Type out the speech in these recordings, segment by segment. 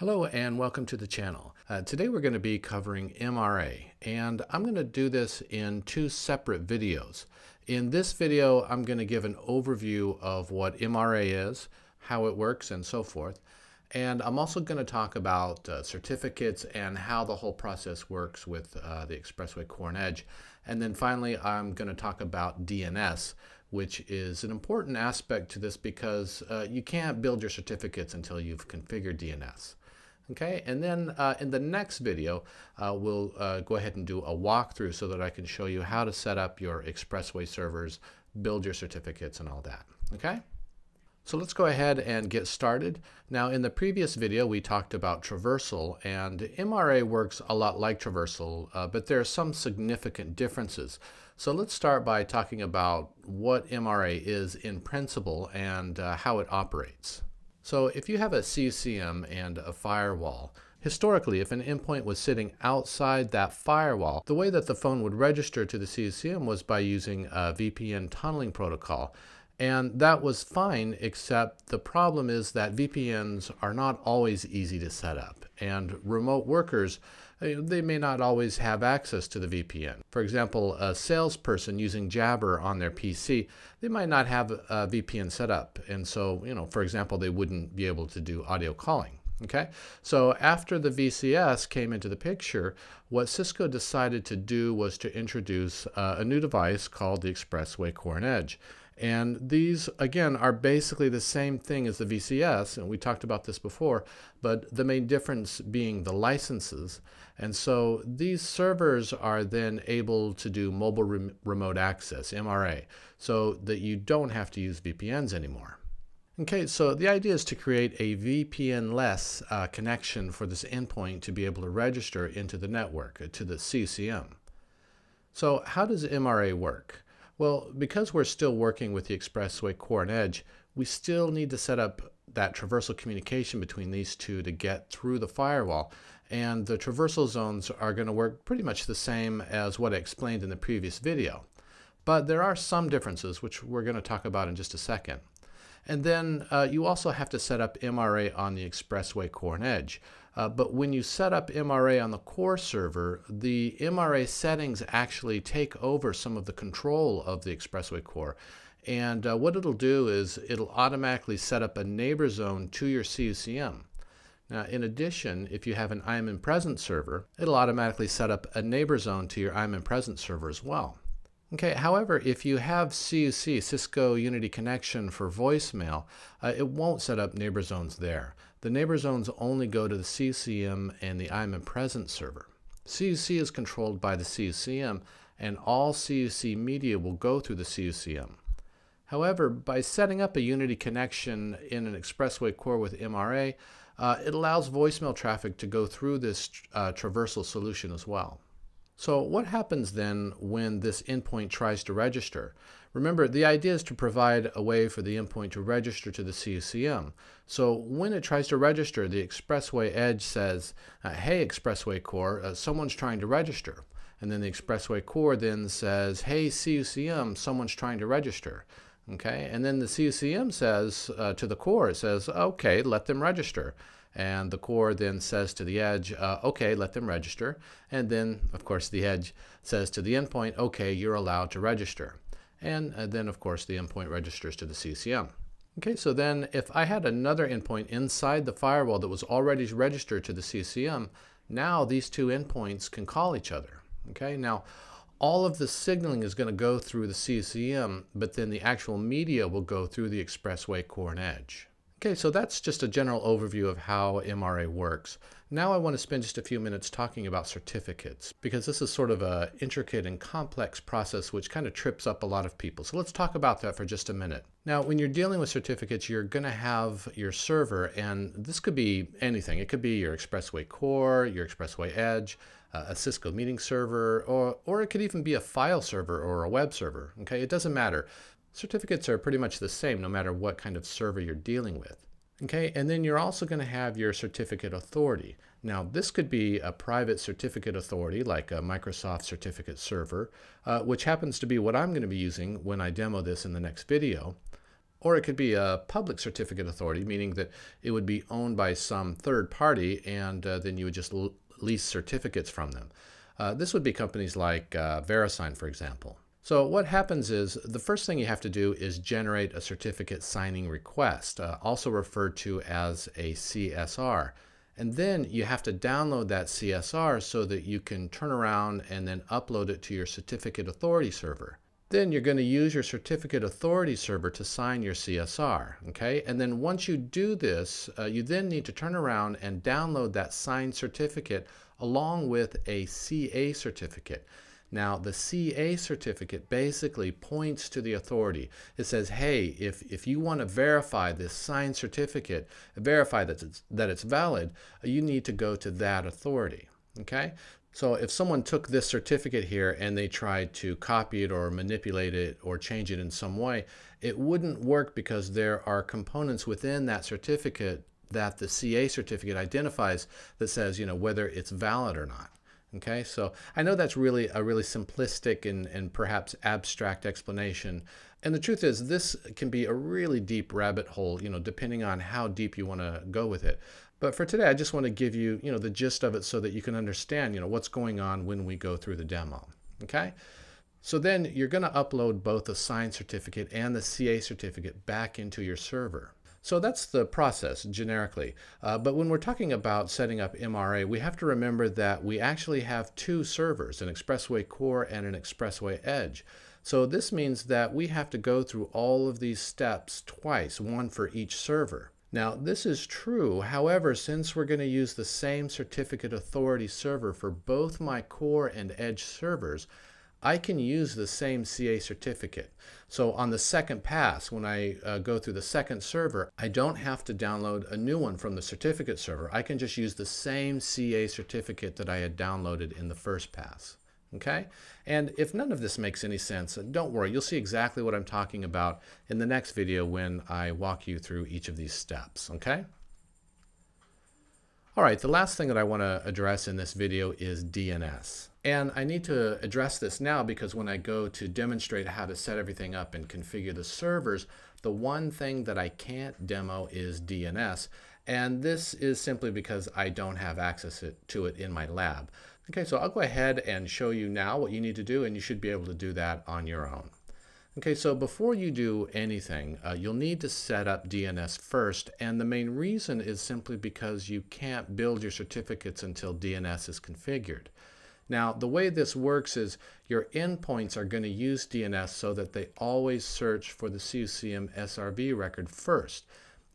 Hello and welcome to the channel. Uh, today we're going to be covering MRA and I'm going to do this in two separate videos. In this video I'm going to give an overview of what MRA is, how it works and so forth. And I'm also going to talk about uh, certificates and how the whole process works with uh, the Expressway Core and Edge. And then finally I'm going to talk about DNS which is an important aspect to this because uh, you can't build your certificates until you've configured DNS. Okay, and then uh, in the next video, uh, we'll uh, go ahead and do a walkthrough so that I can show you how to set up your Expressway servers, build your certificates and all that. Okay? So let's go ahead and get started. Now in the previous video we talked about traversal and MRA works a lot like traversal uh, but there are some significant differences. So let's start by talking about what MRA is in principle and uh, how it operates. So if you have a CCM and a firewall, Historically, if an endpoint was sitting outside that firewall, the way that the phone would register to the CCM was by using a VPN tunneling protocol. And that was fine, except the problem is that VPNs are not always easy to set up. And remote workers Uh, they may not always have access to the VPN. For example, a salesperson using Jabber on their PC, they might not have a VPN set up. And so, you know, for example, they wouldn't be able to do audio calling. Okay, so after the VCS came into the picture, what Cisco decided to do was to introduce uh, a new device called the Expressway Core and Edge. And these, again, are basically the same thing as the VCS, and we talked about this before, but the main difference being the licenses. And so these servers are then able to do mobile rem remote access, MRA, so that you don't have to use VPNs anymore. Okay, so the idea is to create a VPN-less uh, connection for this endpoint to be able to register into the network, uh, to the CCM. So how does MRA work? Well, because we're still working with the Expressway Core and Edge, we still need to set up that traversal communication between these two to get through the firewall. And the traversal zones are going to work pretty much the same as what I explained in the previous video. But there are some differences, which we're going to talk about in just a second. And then uh, you also have to set up MRA on the Expressway Core and Edge. Uh, but when you set up MRA on the core server, the MRA settings actually take over some of the control of the Expressway Core. And uh, what it'll do is it'll automatically set up a neighbor zone to your CUCM. Now, in addition, if you have an IM Presence server, it'll automatically set up a neighbor zone to your IM Presence server as well. Okay, however, if you have CUC, Cisco Unity Connection for voicemail, uh, it won't set up neighbor zones there. The neighbor zones only go to the CUCM and the IM Presence server. CUC is controlled by the CUCM, and all CUC media will go through the CUCM. However, by setting up a Unity connection in an Expressway core with MRA, uh, it allows voicemail traffic to go through this uh, traversal solution as well. So what happens then when this endpoint tries to register? Remember, the idea is to provide a way for the endpoint to register to the CUCM. So when it tries to register, the Expressway Edge says, uh, hey Expressway Core, uh, someone's trying to register. And then the Expressway Core then says, hey CUCM, someone's trying to register. Okay, and then the CCM says uh, to the core, it says, okay, let them register. And the core then says to the edge, uh, okay, let them register. And then, of course, the edge says to the endpoint, okay, you're allowed to register. And uh, then, of course, the endpoint registers to the CCM. Okay, so then if I had another endpoint inside the firewall that was already registered to the CCM, now these two endpoints can call each other. Okay, now all of the signaling is going to go through the CUCM, but then the actual media will go through the Expressway core and edge. Okay, so that's just a general overview of how MRA works. Now I want to spend just a few minutes talking about certificates because this is sort of a intricate and complex process which kind of trips up a lot of people. So let's talk about that for just a minute. Now, when you're dealing with certificates, you're going to have your server and this could be anything. It could be your Expressway core, your Expressway edge, a Cisco meeting server, or, or it could even be a file server or a web server. Okay, it doesn't matter. Certificates are pretty much the same no matter what kind of server you're dealing with. Okay, and then you're also going to have your certificate authority. Now, this could be a private certificate authority like a Microsoft certificate server, uh, which happens to be what I'm going to be using when I demo this in the next video. Or it could be a public certificate authority, meaning that it would be owned by some third party and uh, then you would just lease certificates from them. Uh, this would be companies like uh, VeriSign, for example. So what happens is the first thing you have to do is generate a certificate signing request, uh, also referred to as a CSR. And then you have to download that CSR so that you can turn around and then upload it to your certificate authority server. Then you're going to use your certificate authority server to sign your CSR. Okay, and then once you do this, uh, you then need to turn around and download that signed certificate along with a CA certificate. Now, the CA certificate basically points to the authority. It says, hey, if, if you want to verify this signed certificate, verify that it's, that it's valid, you need to go to that authority. Okay? So if someone took this certificate here and they tried to copy it or manipulate it or change it in some way, it wouldn't work because there are components within that certificate that the CA certificate identifies that says, you know, whether it's valid or not. Okay, so I know that's really a really simplistic and, and perhaps abstract explanation. And the truth is this can be a really deep rabbit hole, you know, depending on how deep you want to go with it. But for today, I just want to give you, you know, the gist of it so that you can understand, you know, what's going on when we go through the demo. Okay? So then you're going to upload both the signed certificate and the CA certificate back into your server. So that's the process generically. Uh, but when we're talking about setting up MRA, we have to remember that we actually have two servers, an Expressway Core and an Expressway Edge. So this means that we have to go through all of these steps twice, one for each server. Now, this is true. However, since we're going to use the same certificate authority server for both my core and edge servers, I can use the same CA certificate. So on the second pass, when I uh, go through the second server, I don't have to download a new one from the certificate server. I can just use the same CA certificate that I had downloaded in the first pass. Okay? And if none of this makes any sense, don't worry. You'll see exactly what I'm talking about in the next video when I walk you through each of these steps. Okay? All right, the last thing that I want to address in this video is DNS. And I need to address this now because when I go to demonstrate how to set everything up and configure the servers, the one thing that I can't demo is DNS. And this is simply because I don't have access to it in my lab. Okay, so I'll go ahead and show you now what you need to do and you should be able to do that on your own. Okay, so before you do anything, uh, you'll need to set up DNS first, and the main reason is simply because you can't build your certificates until DNS is configured. Now, the way this works is your endpoints are going to use DNS so that they always search for the CUCM SRV record first.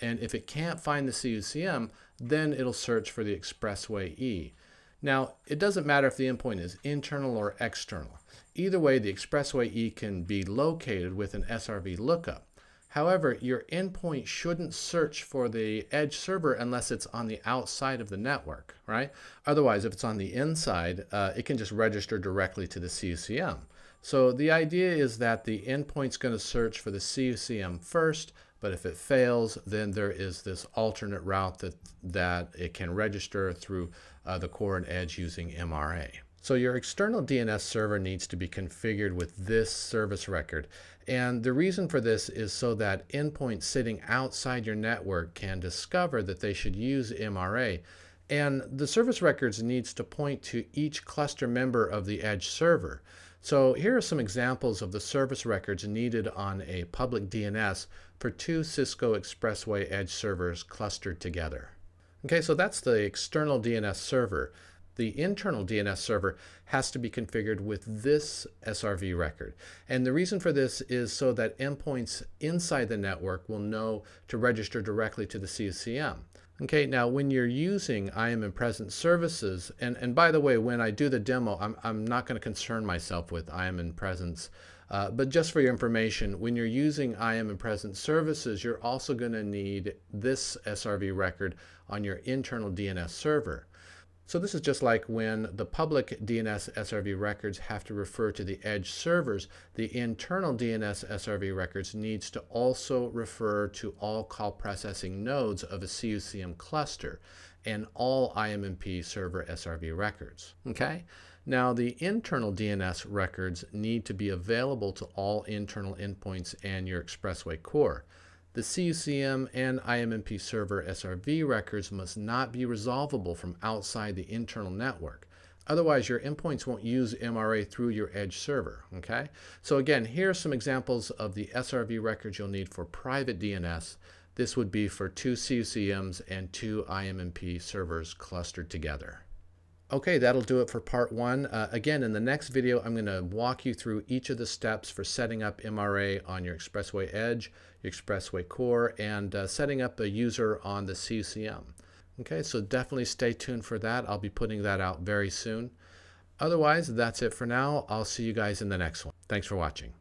And if it can't find the CUCM, then it'll search for the Expressway E. Now, it doesn't matter if the endpoint is internal or external. Either way, the Expressway E can be located with an SRV lookup. However, your endpoint shouldn't search for the edge server unless it's on the outside of the network, right? Otherwise, if it's on the inside, uh, it can just register directly to the CUCM. So the idea is that the endpoint's going to search for the CUCM first, but if it fails, then there is this alternate route that, that it can register through uh, the core and edge using MRA. So your external DNS server needs to be configured with this service record. And the reason for this is so that endpoints sitting outside your network can discover that they should use MRA. And the service records needs to point to each cluster member of the edge server. So here are some examples of the service records needed on a public DNS for two Cisco Expressway Edge servers clustered together. Okay, so that's the external DNS server. The internal DNS server has to be configured with this SRV record. And the reason for this is so that endpoints inside the network will know to register directly to the CUCM. Okay, now when you're using IAM and presence services, and, and by the way, when I do the demo, I'm, I'm not going to concern myself with IAM and presence. Uh, but just for your information, when you're using IAM and presence services, you're also going to need this SRV record on your internal DNS server. So this is just like when the public DNS SRV records have to refer to the edge servers, the internal DNS SRV records needs to also refer to all call processing nodes of a CUCM cluster and all IMMP server SRV records. Okay? Now the internal DNS records need to be available to all internal endpoints and your Expressway core. The CUCM and IMMP server SRV records must not be resolvable from outside the internal network. Otherwise, your endpoints won't use MRA through your edge server, okay? So again, here are some examples of the SRV records you'll need for private DNS. This would be for two CUCMs and two IMMP servers clustered together. Okay, that'll do it for part one. Uh, again, in the next video, I'm going to walk you through each of the steps for setting up MRA on your Expressway Edge, your Expressway Core, and uh, setting up a user on the CCM. Okay, so definitely stay tuned for that. I'll be putting that out very soon. Otherwise, that's it for now. I'll see you guys in the next one. Thanks for watching.